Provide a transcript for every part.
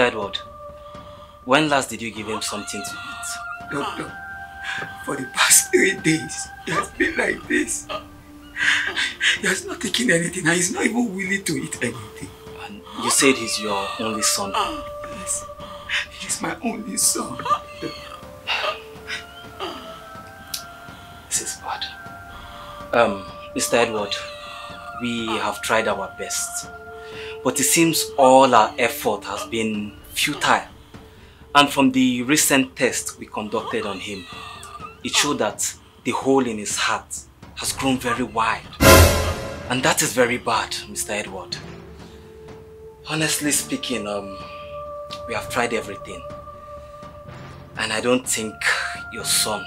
Edward, when last did you give him something to eat? Doctor, for the past three days, he has been like this. He has not taken anything and he's not even willing to eat anything. And you said he's your only son. Yes, he's my only son. This is bad. Um, Mr. Edward, we have tried our best. But it seems all our effort has been futile. And from the recent test we conducted on him, it showed that the hole in his heart has grown very wide. And that is very bad, Mr. Edward. Honestly speaking, um, we have tried everything. And I don't think your son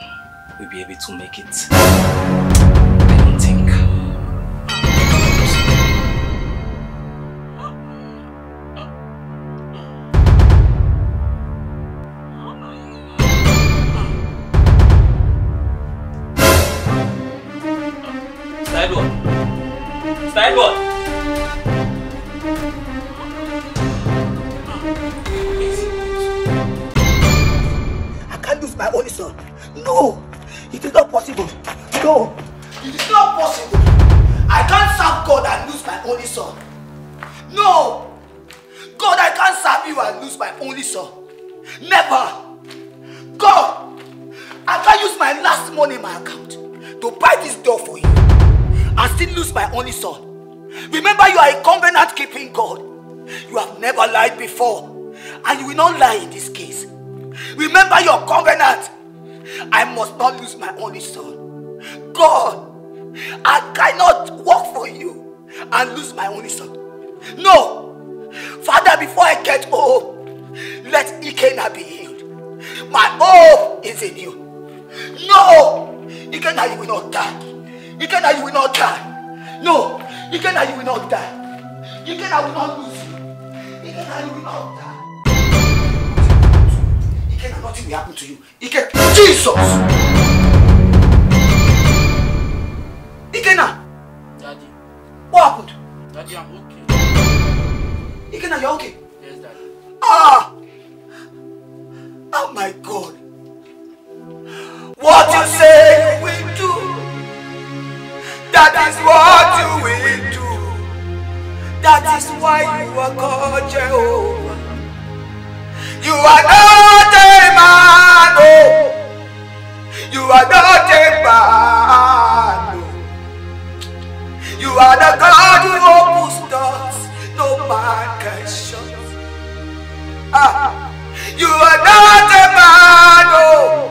will be able to make it. Mr. Edward! I can't lose my only son. No, it is not possible. No, it is not possible. I can't serve God and lose my only son. No, God, I can't serve you and lose my only son. Never. God, I can't use my last money in my account to buy this door for you and still lose my only son. Remember, you are a covenant keeping God. You have never lied before, and you will not lie in this case. Remember your covenant. I must not lose my only son. God, I cannot work for you and lose my only son. No. Father, before I get home, let Ikena be healed. My hope is in you. No. Ikena, you will not die. Ikena, you will not die. No. Ikena, you will not die. Ikena will not lose you. Ikena, you will not die. Ikena, nothing will happen to you. Ikena, Jesus! Ikena, Daddy, what happened? Daddy, I'm okay. Ikena, you're okay. Are Jehovah. You are not a man, oh. You are not a man, oh. You are the God who opens doors no man can shut. Ah, you are not a man, oh.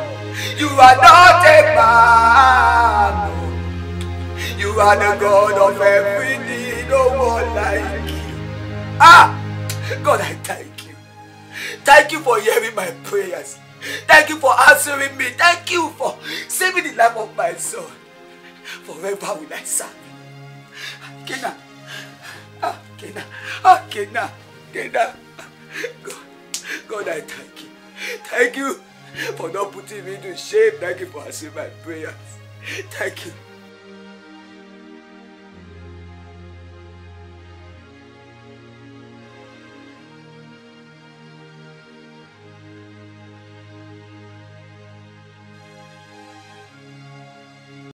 You are not a man, oh. You are the God of every need, no one like. Ah, God, I thank you. Thank you for hearing my prayers. Thank you for answering me. Thank you for saving the life of my son. Forever will I serve you. Kena. Ah, Kena. Ah, Kena. Kena. God, God, I thank you. Thank you for not putting me to shame. Thank you for answering my prayers. Thank you.